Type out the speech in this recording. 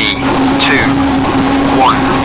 three, two, one.